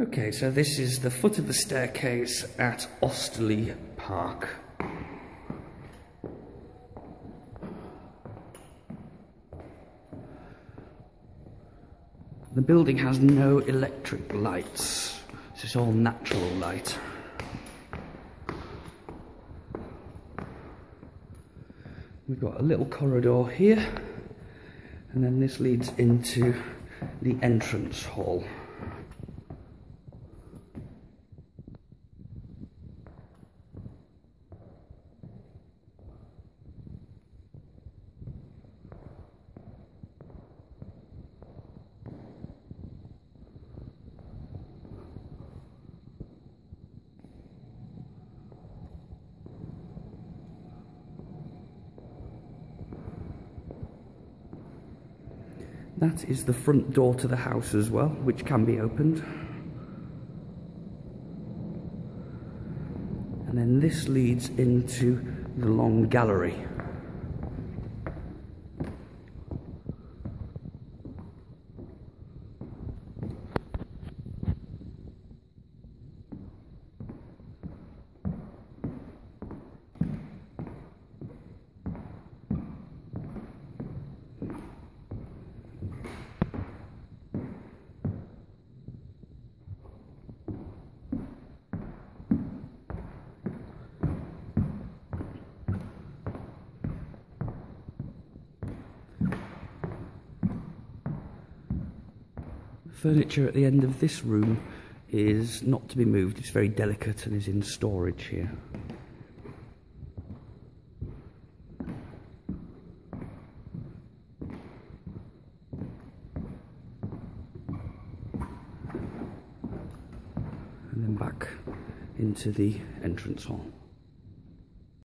Okay, so this is the foot of the staircase at Osterley Park. The building has no electric lights. This is all natural light. We've got a little corridor here, and then this leads into the entrance hall. That is the front door to the house as well, which can be opened. And then this leads into the long gallery. Furniture at the end of this room is not to be moved. It's very delicate and is in storage here. And then back into the entrance hall.